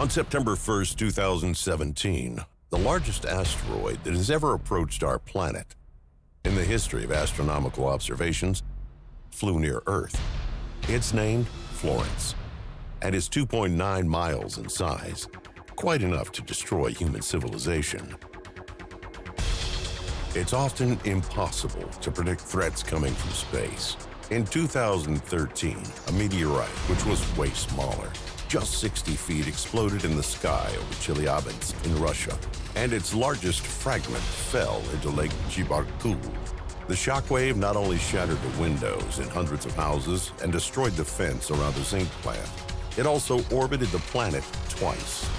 On September 1st, 2017, the largest asteroid that has ever approached our planet in the history of astronomical observations flew near Earth. It's named Florence and is 2.9 miles in size, quite enough to destroy human civilization. It's often impossible to predict threats coming from space. In 2013, a meteorite, which was way smaller, just 60 feet exploded in the sky over Chelyabinsk in Russia, and its largest fragment fell into Lake Chebarkul. The shockwave not only shattered the windows in hundreds of houses and destroyed the fence around the zinc plant, it also orbited the planet twice.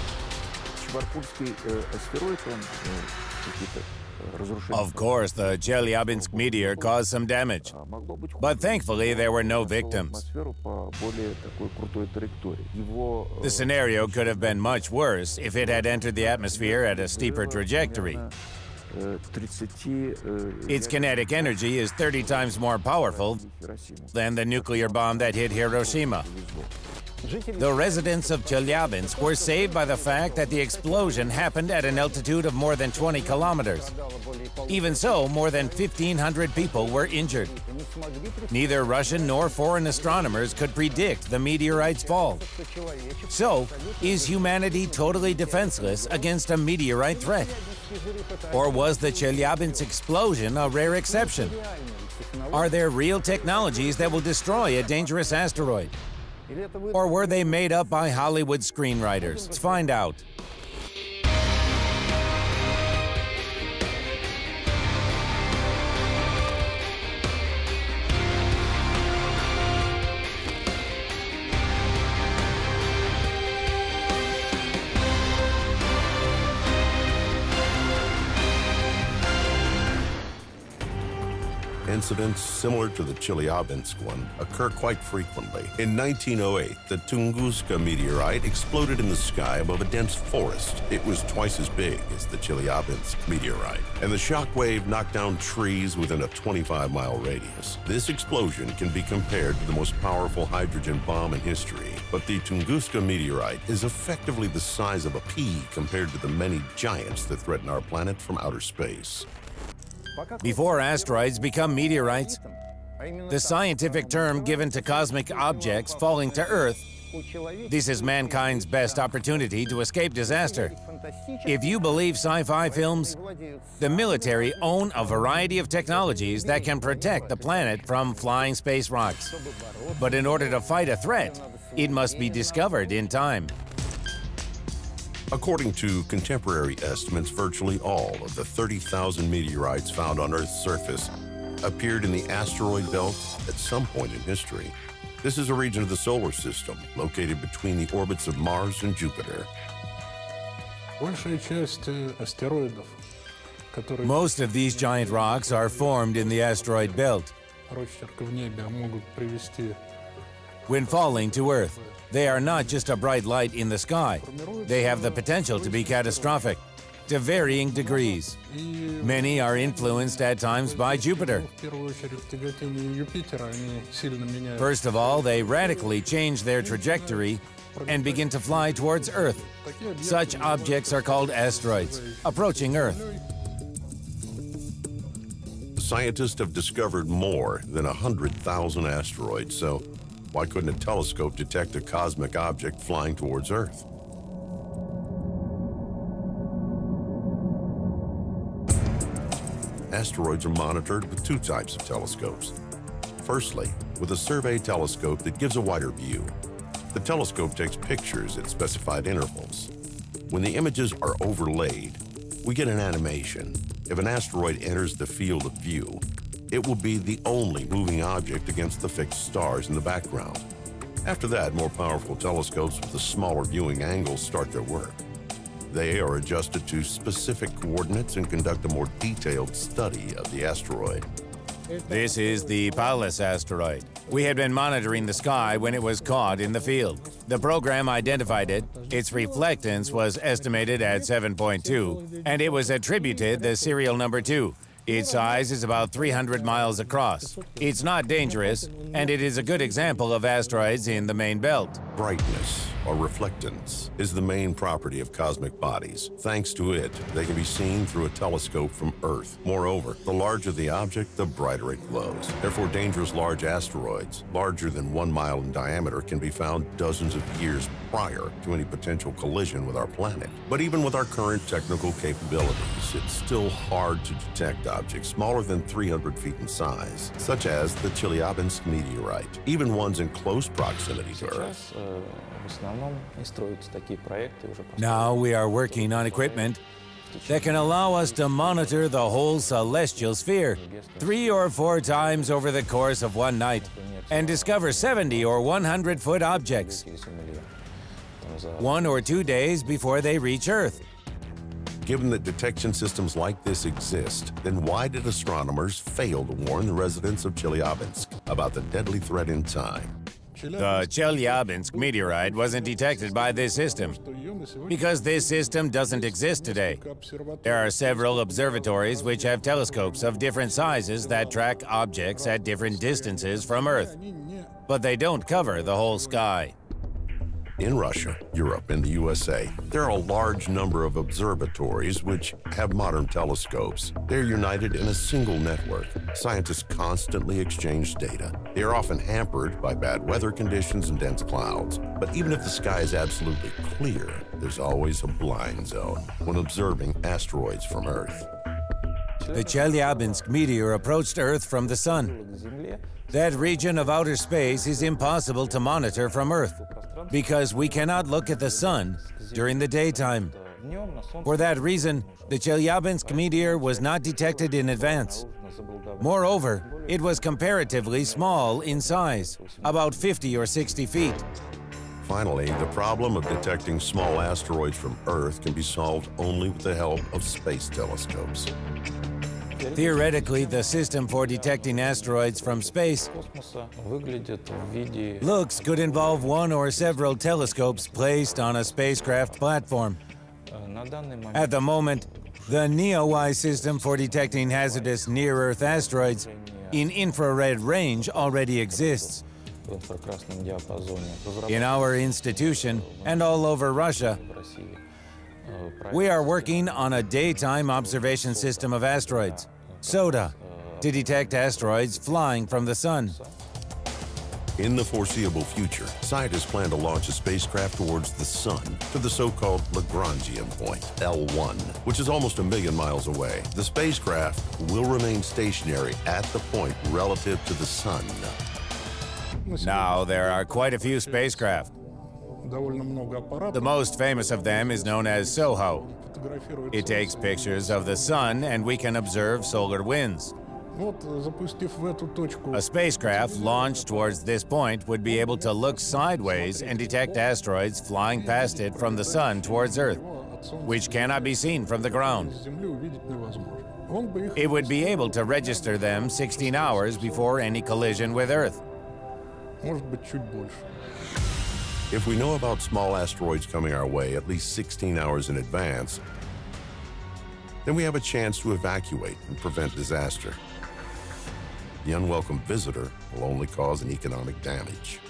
Of course, the Chelyabinsk meteor caused some damage, but thankfully there were no victims. The scenario could have been much worse if it had entered the atmosphere at a steeper trajectory. Its kinetic energy is 30 times more powerful than the nuclear bomb that hit Hiroshima. The residents of Chelyabinsk were saved by the fact that the explosion happened at an altitude of more than 20 kilometers. Even so, more than 1,500 people were injured. Neither Russian nor foreign astronomers could predict the meteorite's fall. So, is humanity totally defenseless against a meteorite threat? Or was the Chelyabinsk explosion a rare exception? Are there real technologies that will destroy a dangerous asteroid? Or were they made up by Hollywood screenwriters? Let's find out. Incidents similar to the Chelyabinsk one occur quite frequently. In 1908, the Tunguska meteorite exploded in the sky above a dense forest. It was twice as big as the Chelyabinsk meteorite, and the shock wave knocked down trees within a 25-mile radius. This explosion can be compared to the most powerful hydrogen bomb in history, but the Tunguska meteorite is effectively the size of a pea compared to the many giants that threaten our planet from outer space. Before asteroids become meteorites, the scientific term given to cosmic objects falling to Earth, this is mankind's best opportunity to escape disaster. If you believe sci fi films, the military own a variety of technologies that can protect the planet from flying space rocks. But in order to fight a threat, it must be discovered in time. According to contemporary estimates, virtually all of the 30,000 meteorites found on Earth's surface appeared in the asteroid belt at some point in history. This is a region of the solar system located between the orbits of Mars and Jupiter. Most of these giant rocks are formed in the asteroid belt when falling to Earth. They are not just a bright light in the sky, they have the potential to be catastrophic to varying degrees. Many are influenced at times by Jupiter. First of all, they radically change their trajectory and begin to fly towards Earth. Such objects are called asteroids, approaching Earth. Scientists have discovered more than 100,000 asteroids, so why couldn't a telescope detect a cosmic object flying towards Earth? Asteroids are monitored with two types of telescopes. Firstly, with a survey telescope that gives a wider view. The telescope takes pictures at specified intervals. When the images are overlaid, we get an animation. If an asteroid enters the field of view, it will be the only moving object against the fixed stars in the background. After that, more powerful telescopes with a smaller viewing angle start their work. They are adjusted to specific coordinates and conduct a more detailed study of the asteroid. This is the Pallas asteroid. We had been monitoring the sky when it was caught in the field. The program identified it, its reflectance was estimated at 7.2, and it was attributed the serial number 2. Its size is about 300 miles across. It's not dangerous, and it is a good example of asteroids in the main belt. Brightness or reflectance, is the main property of cosmic bodies. Thanks to it, they can be seen through a telescope from Earth. Moreover, the larger the object, the brighter it glows. Therefore, dangerous large asteroids, larger than one mile in diameter, can be found dozens of years prior to any potential collision with our planet. But even with our current technical capabilities, it's still hard to detect objects smaller than 300 feet in size, such as the Chelyabinsk meteorite, even ones in close proximity to Earth. Uh, now we are working on equipment that can allow us to monitor the whole celestial sphere three or four times over the course of one night and discover 70 or 100 foot objects one or two days before they reach Earth. Given that detection systems like this exist, then why did astronomers fail to warn the residents of Chelyabinsk about the deadly threat in time? The Chelyabinsk meteorite wasn't detected by this system because this system doesn't exist today. There are several observatories which have telescopes of different sizes that track objects at different distances from Earth, but they don't cover the whole sky. In Russia, Europe, and the USA, there are a large number of observatories which have modern telescopes. They're united in a single network. Scientists constantly exchange data. They are often hampered by bad weather conditions and dense clouds. But even if the sky is absolutely clear, there's always a blind zone when observing asteroids from Earth. The Chelyabinsk meteor approached Earth from the Sun. That region of outer space is impossible to monitor from Earth because we cannot look at the sun during the daytime. For that reason, the Chelyabinsk meteor was not detected in advance. Moreover, it was comparatively small in size, about 50 or 60 feet. Finally, the problem of detecting small asteroids from Earth can be solved only with the help of space telescopes. Theoretically, the system for detecting asteroids from space looks could involve one or several telescopes placed on a spacecraft platform. At the moment, the NEOI system for detecting hazardous near-Earth asteroids in infrared range already exists. In our institution and all over Russia, we are working on a daytime observation system of asteroids, SODA, to detect asteroids flying from the Sun. In the foreseeable future, scientists plan to launch a spacecraft towards the Sun to the so-called Lagrangian point, L1, which is almost a million miles away. The spacecraft will remain stationary at the point relative to the Sun. Now, there are quite a few spacecraft. The most famous of them is known as SOHO. It takes pictures of the sun and we can observe solar winds. A spacecraft launched towards this point would be able to look sideways and detect asteroids flying past it from the sun towards Earth, which cannot be seen from the ground. It would be able to register them 16 hours before any collision with Earth. If we know about small asteroids coming our way at least 16 hours in advance, then we have a chance to evacuate and prevent disaster. The unwelcome visitor will only cause an economic damage.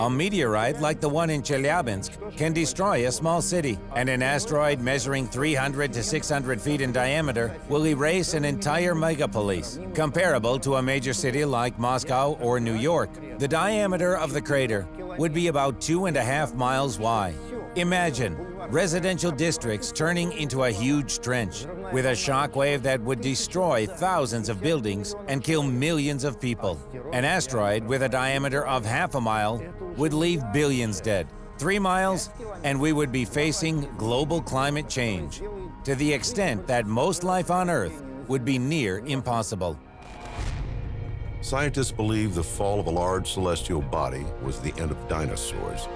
A meteorite like the one in Chelyabinsk can destroy a small city, and an asteroid measuring 300 to 600 feet in diameter will erase an entire megapolis, comparable to a major city like Moscow or New York. The diameter of the crater would be about two and a half miles wide. Imagine residential districts turning into a huge trench with a shockwave that would destroy thousands of buildings and kill millions of people. An asteroid with a diameter of half a mile would leave billions dead. Three miles, and we would be facing global climate change to the extent that most life on Earth would be near impossible. Scientists believe the fall of a large celestial body was the end of dinosaurs.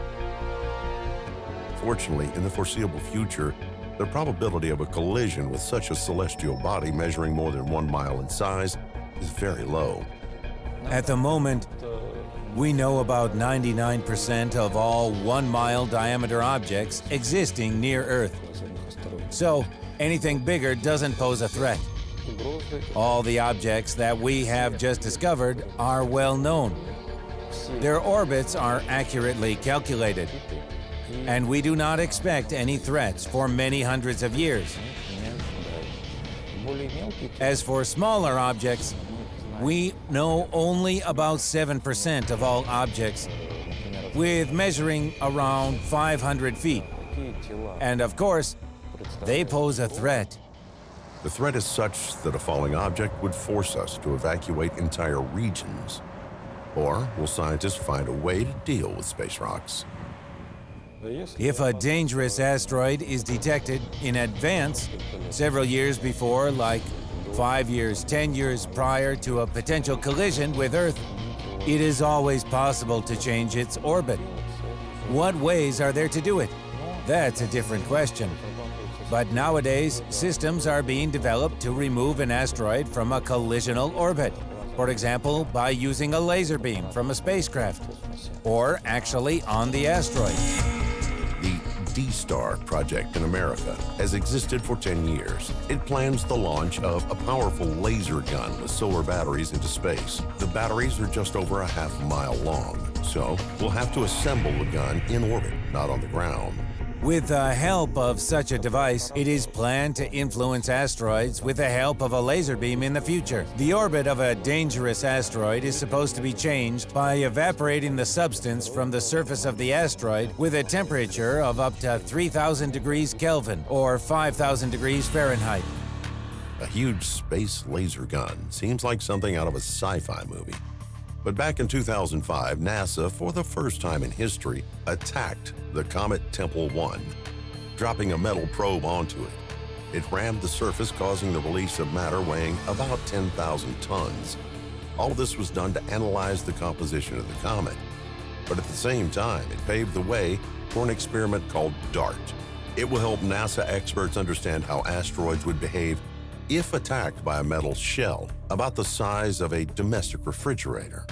Unfortunately, in the foreseeable future, the probability of a collision with such a celestial body measuring more than one mile in size is very low. At the moment, we know about 99% of all one mile diameter objects existing near Earth. So, anything bigger doesn't pose a threat. All the objects that we have just discovered are well known. Their orbits are accurately calculated and we do not expect any threats for many hundreds of years. As for smaller objects, we know only about 7% of all objects, with measuring around 500 feet. And of course, they pose a threat. The threat is such that a falling object would force us to evacuate entire regions. Or will scientists find a way to deal with space rocks? If a dangerous asteroid is detected in advance, several years before, like five years, ten years prior to a potential collision with Earth, it is always possible to change its orbit. What ways are there to do it? That's a different question. But nowadays, systems are being developed to remove an asteroid from a collisional orbit. For example, by using a laser beam from a spacecraft, or actually on the asteroid. DE-STAR project in America has existed for 10 years. It plans the launch of a powerful laser gun with solar batteries into space. The batteries are just over a half mile long, so we'll have to assemble the gun in orbit, not on the ground. With the help of such a device, it is planned to influence asteroids with the help of a laser beam in the future. The orbit of a dangerous asteroid is supposed to be changed by evaporating the substance from the surface of the asteroid with a temperature of up to 3000 degrees Kelvin or 5000 degrees Fahrenheit. A huge space laser gun seems like something out of a sci-fi movie. But back in 2005, NASA, for the first time in history, attacked the comet Tempel 1, dropping a metal probe onto it. It rammed the surface, causing the release of matter weighing about 10,000 tons. All this was done to analyze the composition of the comet. But at the same time, it paved the way for an experiment called DART. It will help NASA experts understand how asteroids would behave if attacked by a metal shell about the size of a domestic refrigerator.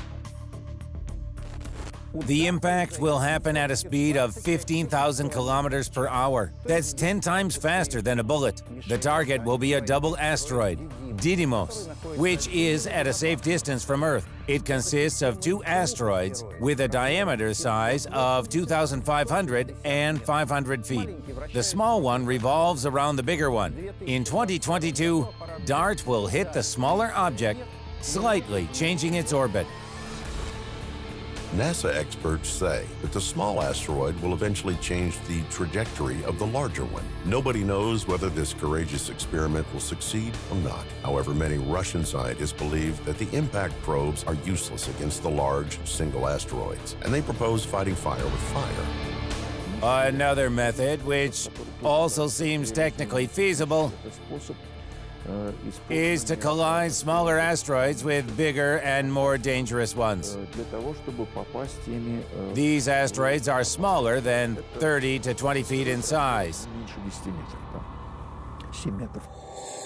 The impact will happen at a speed of 15,000 kilometers per hour. That's 10 times faster than a bullet. The target will be a double asteroid, Didymos, which is at a safe distance from Earth. It consists of two asteroids with a diameter size of 2,500 and 500 feet. The small one revolves around the bigger one. In 2022, DART will hit the smaller object, slightly changing its orbit. NASA experts say that the small asteroid will eventually change the trajectory of the larger one. Nobody knows whether this courageous experiment will succeed or not. However, many Russian scientists believe that the impact probes are useless against the large single asteroids, and they propose fighting fire with fire. Another method, which also seems technically feasible, is to collide smaller asteroids with bigger and more dangerous ones. These asteroids are smaller than 30 to 20 feet in size.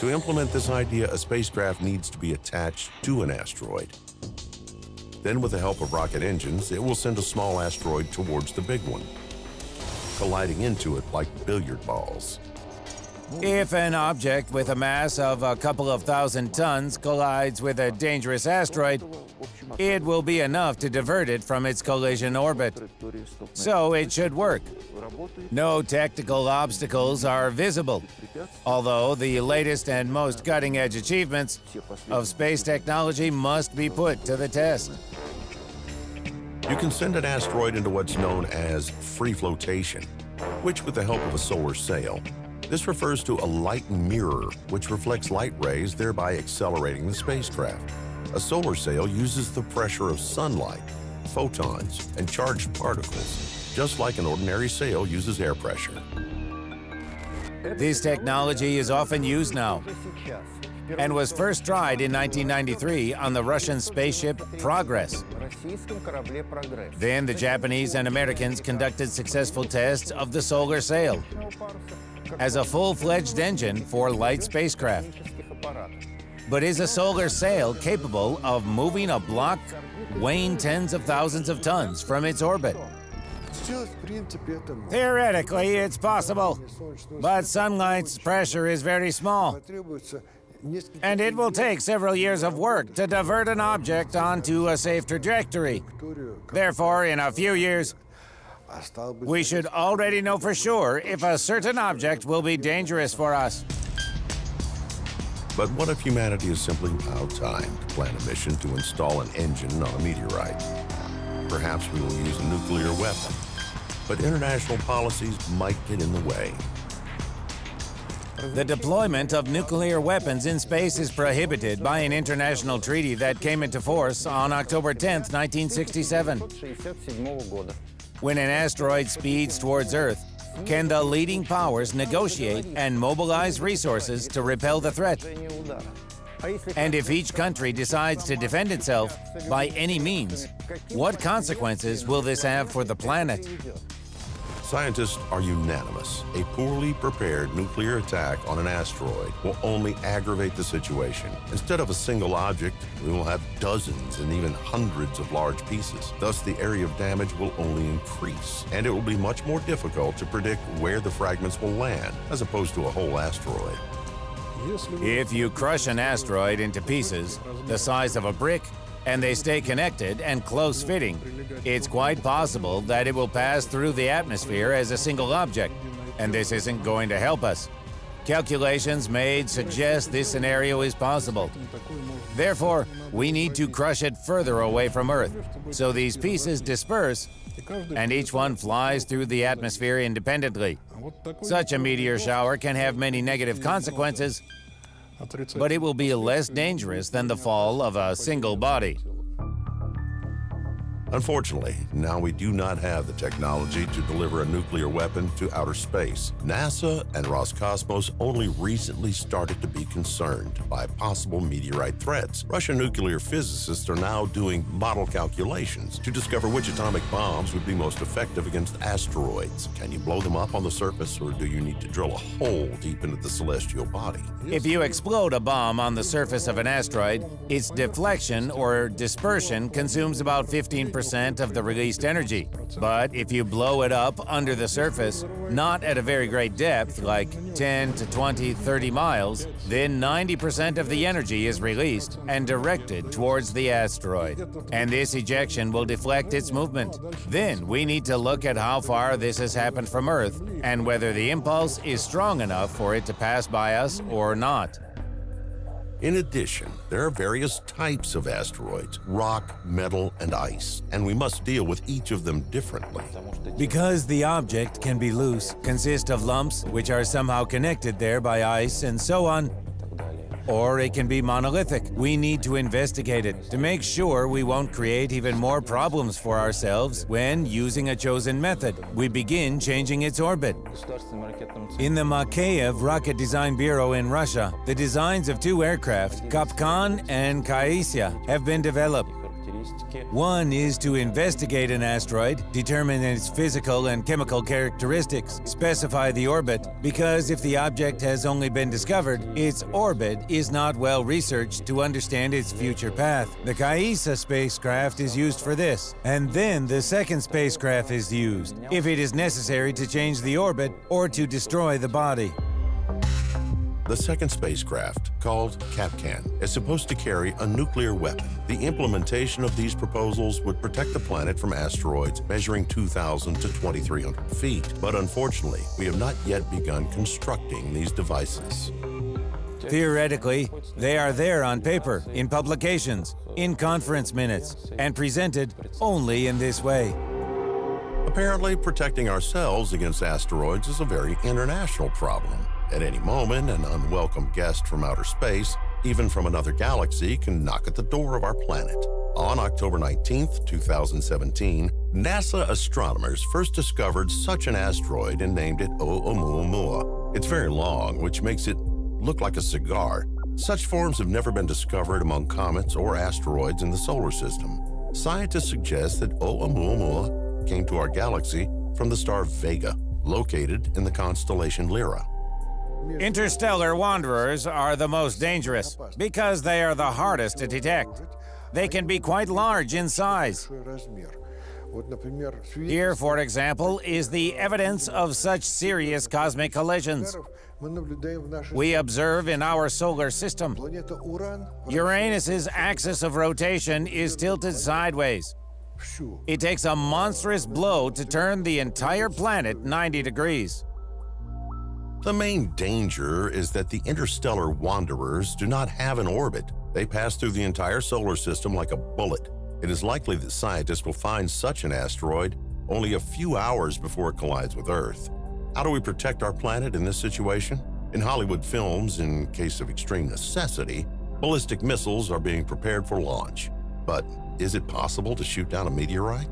To implement this idea, a spacecraft needs to be attached to an asteroid. Then, with the help of rocket engines, it will send a small asteroid towards the big one, colliding into it like billiard balls. If an object with a mass of a couple of thousand tons collides with a dangerous asteroid, it will be enough to divert it from its collision orbit. So it should work. No technical obstacles are visible, although the latest and most cutting edge achievements of space technology must be put to the test. You can send an asteroid into what's known as free flotation, which, with the help of a solar sail, this refers to a light mirror, which reflects light rays, thereby accelerating the spacecraft. A solar sail uses the pressure of sunlight, photons, and charged particles, just like an ordinary sail uses air pressure. This technology is often used now and was first tried in 1993 on the Russian spaceship Progress. Then the Japanese and Americans conducted successful tests of the solar sail as a full-fledged engine for light spacecraft. But is a solar sail capable of moving a block weighing tens of thousands of tons from its orbit? Theoretically, it's possible, but sunlight's pressure is very small. And it will take several years of work to divert an object onto a safe trajectory. Therefore, in a few years, we should already know for sure if a certain object will be dangerous for us. But what if humanity is simply out of time to plan a mission to install an engine on a meteorite? Perhaps we will use a nuclear weapon. But international policies might get in the way. The deployment of nuclear weapons in space is prohibited by an international treaty that came into force on October 10, 1967. When an asteroid speeds towards Earth, can the leading powers negotiate and mobilize resources to repel the threat? And if each country decides to defend itself by any means, what consequences will this have for the planet? Scientists are unanimous. A poorly prepared nuclear attack on an asteroid will only aggravate the situation. Instead of a single object, we will have dozens and even hundreds of large pieces. Thus, the area of damage will only increase, and it will be much more difficult to predict where the fragments will land, as opposed to a whole asteroid. If you crush an asteroid into pieces the size of a brick, and they stay connected and close fitting, it's quite possible that it will pass through the atmosphere as a single object, and this isn't going to help us. Calculations made suggest this scenario is possible. Therefore, we need to crush it further away from Earth, so these pieces disperse and each one flies through the atmosphere independently. Such a meteor shower can have many negative consequences, but it will be less dangerous than the fall of a single body. Unfortunately, now we do not have the technology to deliver a nuclear weapon to outer space. NASA and Roscosmos only recently started to be concerned by possible meteorite threats. Russian nuclear physicists are now doing model calculations to discover which atomic bombs would be most effective against asteroids. Can you blow them up on the surface, or do you need to drill a hole deep into the celestial body? If you explode a bomb on the surface of an asteroid, its deflection or dispersion consumes about 15% of the released energy. But if you blow it up under the surface, not at a very great depth, like 10 to 20, 30 miles, then 90% of the energy is released and directed towards the asteroid. And this ejection will deflect its movement. Then we need to look at how far this has happened from Earth and whether the impulse is strong enough for it to pass by us or not. In addition, there are various types of asteroids rock, metal, and ice, and we must deal with each of them differently. Because the object can be loose, consist of lumps which are somehow connected there by ice, and so on, or it can be monolithic. We need to investigate it to make sure we won't create even more problems for ourselves when, using a chosen method, we begin changing its orbit. In the Makeyev Rocket Design Bureau in Russia, the designs of two aircraft, Kapkan and Kaissa, have been developed. One is to investigate an asteroid, determine its physical and chemical characteristics, specify the orbit, because if the object has only been discovered, its orbit is not well researched to understand its future path. The Kaissa spacecraft is used for this, and then the second spacecraft is used, if it is necessary to change the orbit or to destroy the body. The second spacecraft, called Kapkan is supposed to carry a nuclear weapon. The implementation of these proposals would protect the planet from asteroids measuring 2,000 to 2,300 feet. But unfortunately, we have not yet begun constructing these devices. Theoretically, they are there on paper, in publications, in conference minutes, and presented only in this way. Apparently, protecting ourselves against asteroids is a very international problem. At any moment, an unwelcome guest from outer space, even from another galaxy, can knock at the door of our planet. On October 19, 2017, NASA astronomers first discovered such an asteroid and named it Oumuamua. It's very long, which makes it look like a cigar. Such forms have never been discovered among comets or asteroids in the solar system. Scientists suggest that Oumuamua came to our galaxy from the star Vega, located in the constellation Lyra. Interstellar wanderers are the most dangerous because they are the hardest to detect. They can be quite large in size. Here, for example, is the evidence of such serious cosmic collisions. We observe in our solar system. Uranus's axis of rotation is tilted sideways. It takes a monstrous blow to turn the entire planet 90 degrees. The main danger is that the interstellar wanderers do not have an orbit. They pass through the entire solar system like a bullet. It is likely that scientists will find such an asteroid only a few hours before it collides with Earth. How do we protect our planet in this situation? In Hollywood films, in case of extreme necessity, ballistic missiles are being prepared for launch. But is it possible to shoot down a meteorite?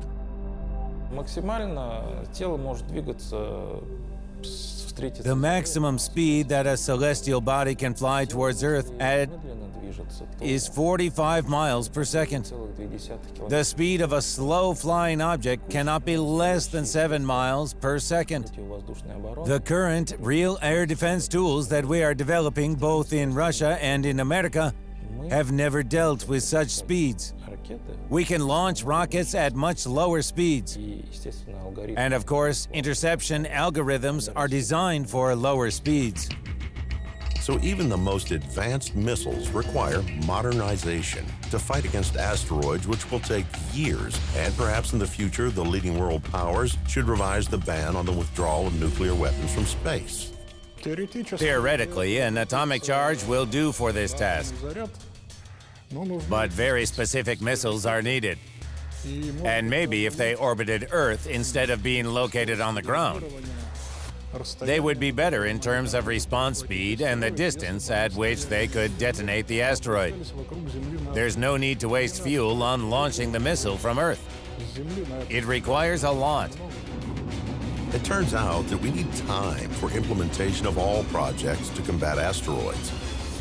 Максимально тело может двигаться the maximum speed that a celestial body can fly towards Earth at is 45 miles per second. The speed of a slow flying object cannot be less than 7 miles per second. The current real air defense tools that we are developing both in Russia and in America have never dealt with such speeds. We can launch rockets at much lower speeds. And of course, interception algorithms are designed for lower speeds. So even the most advanced missiles require modernization to fight against asteroids, which will take years. And perhaps in the future, the leading world powers should revise the ban on the withdrawal of nuclear weapons from space. Theoretically, an atomic charge will do for this task. But very specific missiles are needed. And maybe if they orbited Earth instead of being located on the ground, they would be better in terms of response speed and the distance at which they could detonate the asteroid. There's no need to waste fuel on launching the missile from Earth. It requires a lot. It turns out that we need time for implementation of all projects to combat asteroids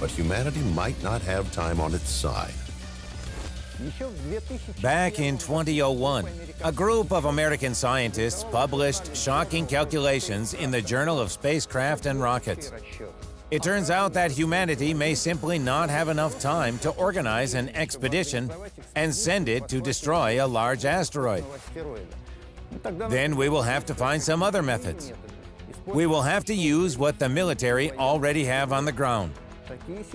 but humanity might not have time on its side. Back in 2001, a group of American scientists published shocking calculations in the Journal of Spacecraft and Rockets. It turns out that humanity may simply not have enough time to organize an expedition and send it to destroy a large asteroid. Then we will have to find some other methods. We will have to use what the military already have on the ground.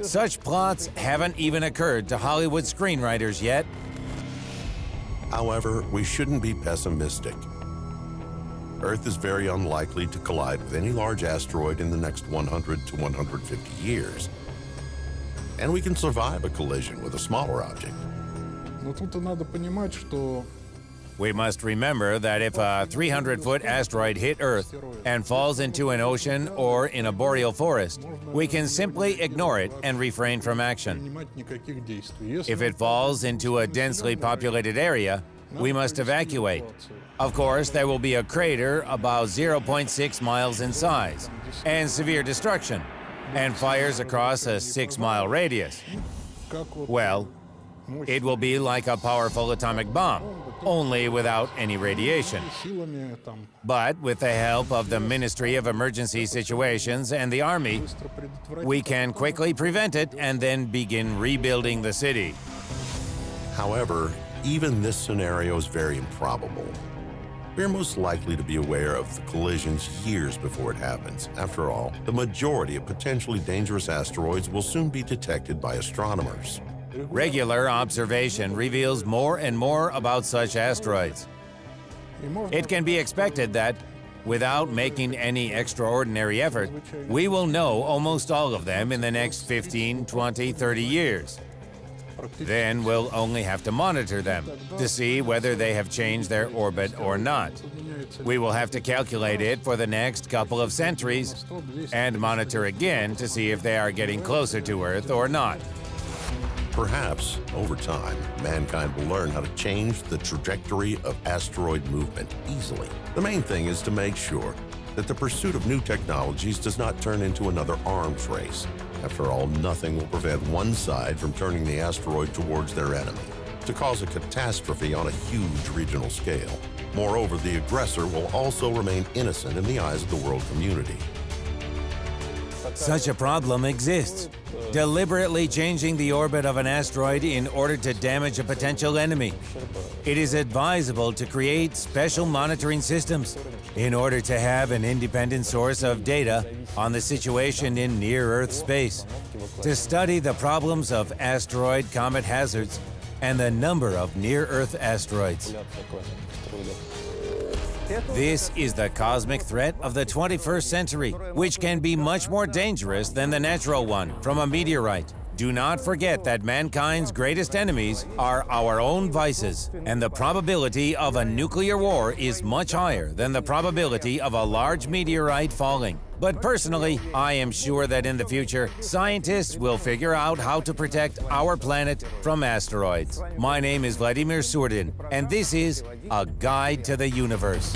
Such plots haven't even occurred to Hollywood screenwriters yet. However, we shouldn't be pessimistic. Earth is very unlikely to collide with any large asteroid in the next 100 to 150 years. And we can survive a collision with a smaller object. We must remember that if a 300 foot asteroid hit Earth and falls into an ocean or in a boreal forest, we can simply ignore it and refrain from action. If it falls into a densely populated area, we must evacuate. Of course, there will be a crater about 0.6 miles in size and severe destruction, and fires across a six mile radius. Well, it will be like a powerful atomic bomb, only without any radiation. But with the help of the Ministry of Emergency Situations and the Army, we can quickly prevent it and then begin rebuilding the city. However, even this scenario is very improbable. We're most likely to be aware of the collisions years before it happens. After all, the majority of potentially dangerous asteroids will soon be detected by astronomers. Regular observation reveals more and more about such asteroids. It can be expected that, without making any extraordinary effort, we will know almost all of them in the next 15, 20, 30 years. Then we'll only have to monitor them to see whether they have changed their orbit or not. We will have to calculate it for the next couple of centuries and monitor again to see if they are getting closer to Earth or not. Perhaps, over time, mankind will learn how to change the trajectory of asteroid movement easily. The main thing is to make sure that the pursuit of new technologies does not turn into another arms race. After all, nothing will prevent one side from turning the asteroid towards their enemy to cause a catastrophe on a huge regional scale. Moreover, the aggressor will also remain innocent in the eyes of the world community. Such a problem exists. Deliberately changing the orbit of an asteroid in order to damage a potential enemy. It is advisable to create special monitoring systems in order to have an independent source of data on the situation in near Earth space, to study the problems of asteroid comet hazards and the number of near Earth asteroids. This is the cosmic threat of the 21st century, which can be much more dangerous than the natural one from a meteorite. Do not forget that mankind's greatest enemies are our own vices, and the probability of a nuclear war is much higher than the probability of a large meteorite falling. But personally, I am sure that in the future, scientists will figure out how to protect our planet from asteroids. My name is Vladimir Surdin, and this is A Guide to the Universe.